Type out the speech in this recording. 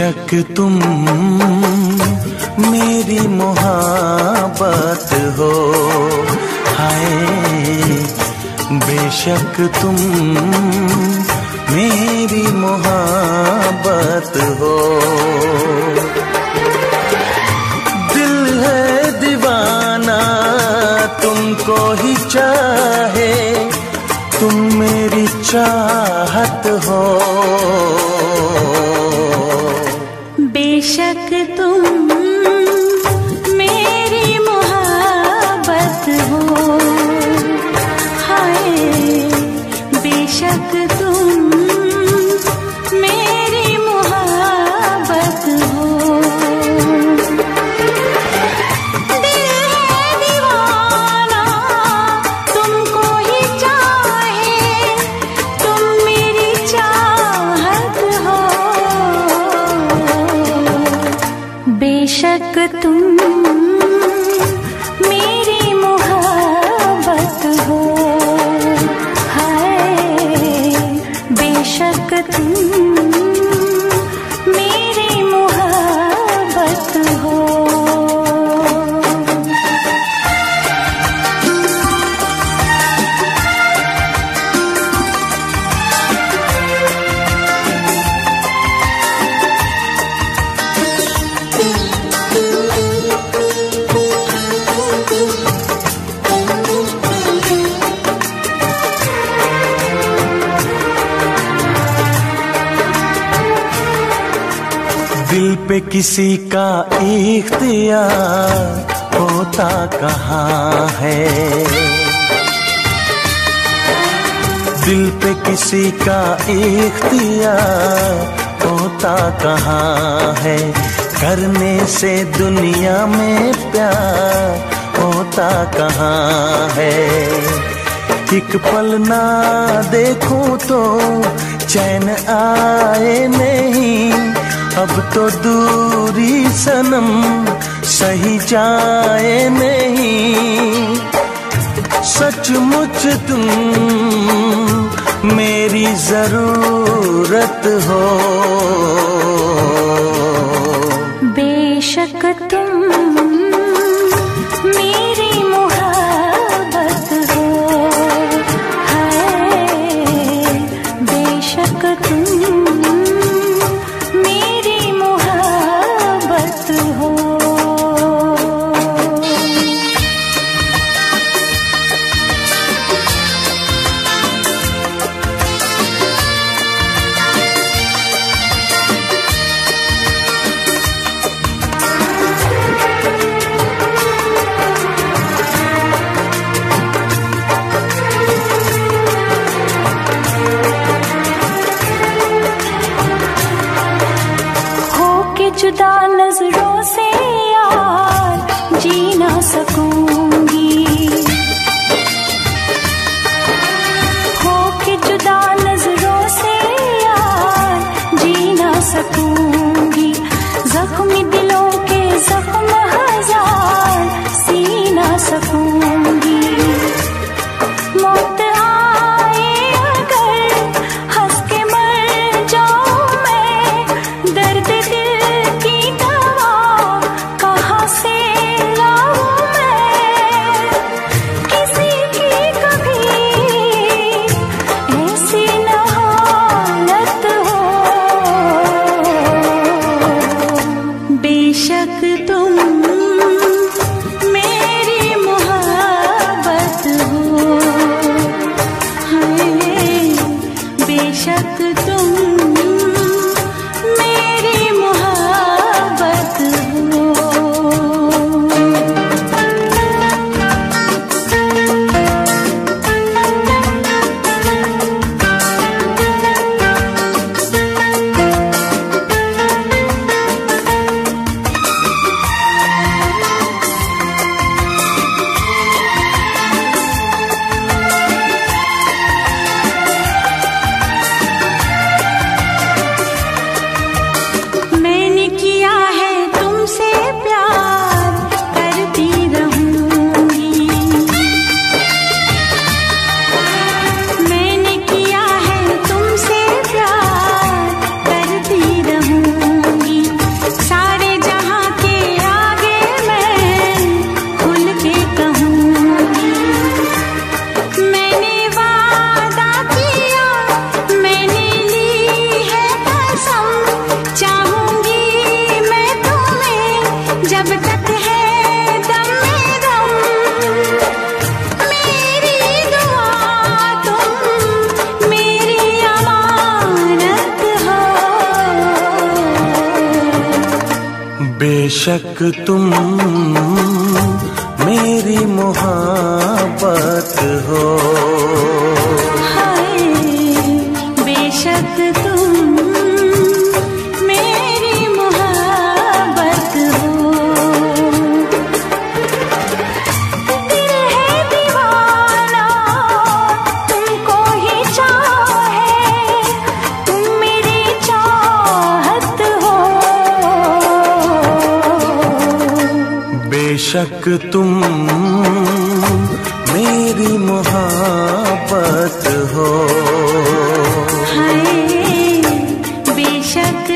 बेशक तुम मेरी मोहब्बत हो। हाय, बेशक तुम मेरी मोहब्बत हो। दिल है दीवाना, तुमको ही चाहे। तुम मेरी चाहत हो। बेशक तुम मेरी मोहब्बत हो। पे किसी का इख्तियार होता कहाँ है? दिल पे किसी का इख्तियार होता कहाँ है? करने से दुनिया में प्यार होता कहाँ है? एक पल ना देखूँ तो चैन आए नहीं। अब तो दूरी सनम सही जाए नहीं। सचमुच तुम मेरी ज़रूरत हो। बेशक तुम बेशक तुम बेशक तुम मेरी मोहब्बत हो। हाय बेशक तुम बेशक तुम मेरी मोहब्बत हो। बेशक